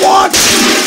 want